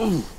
Ooh.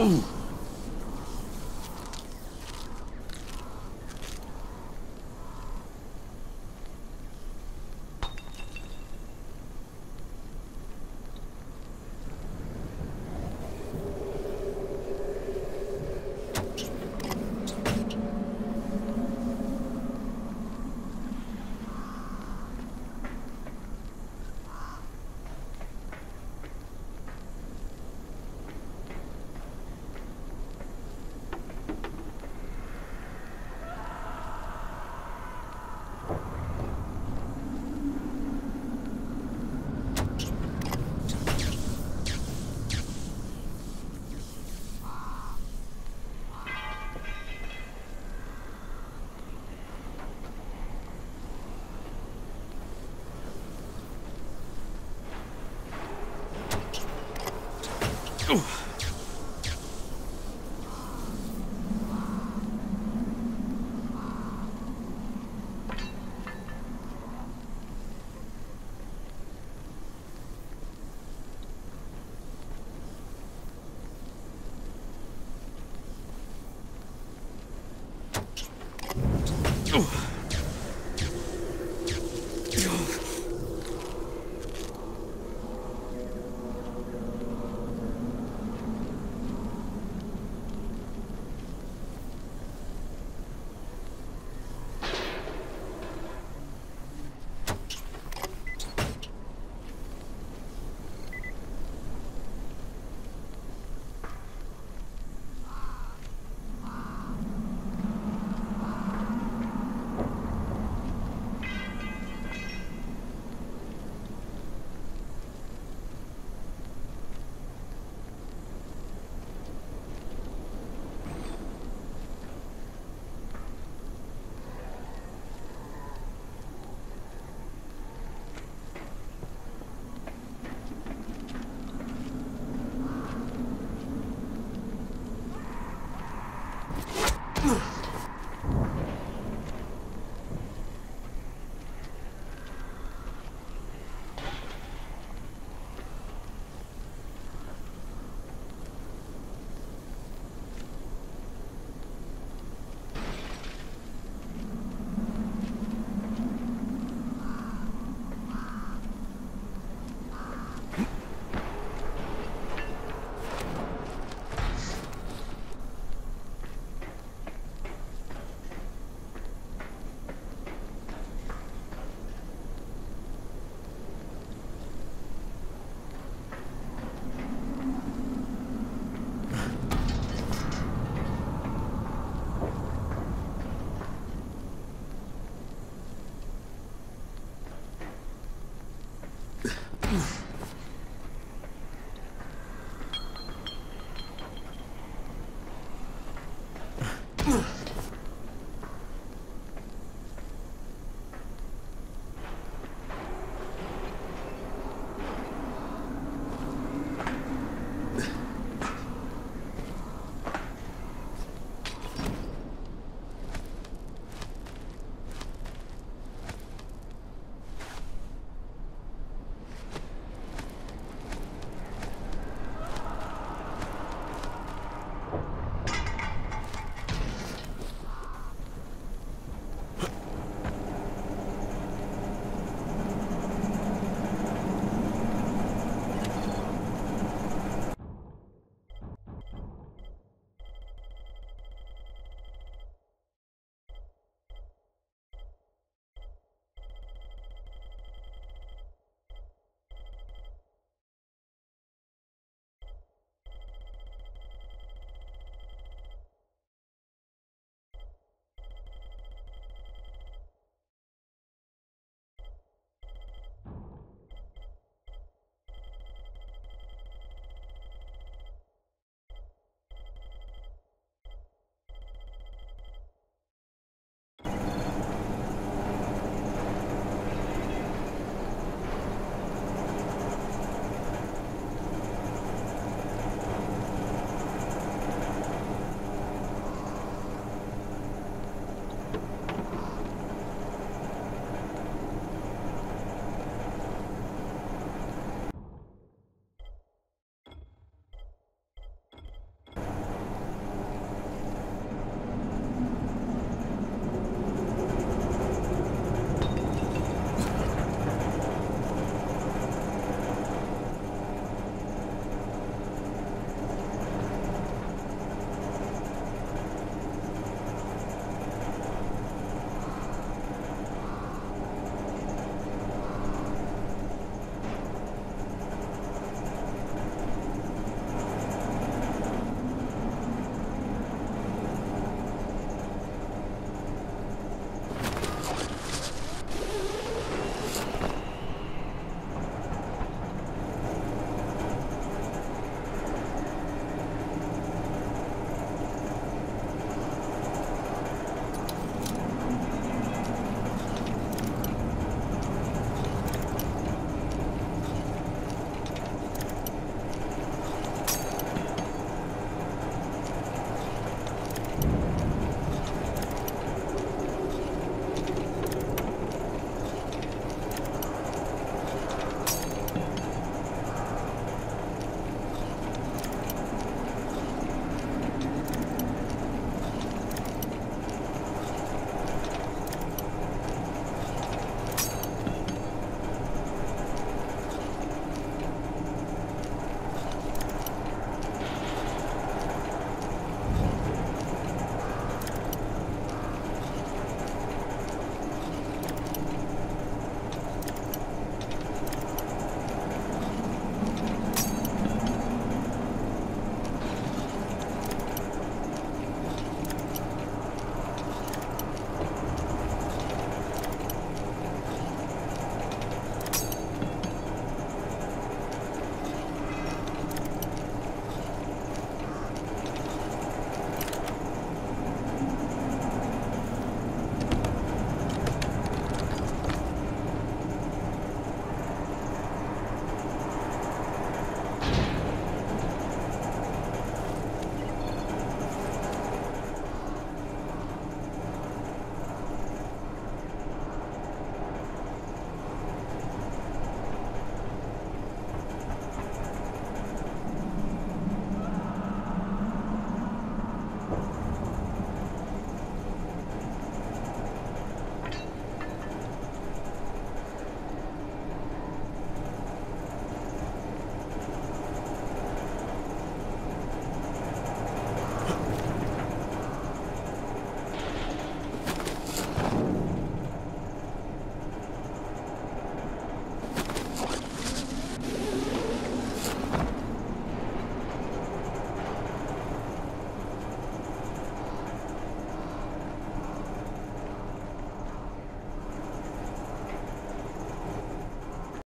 Ooh.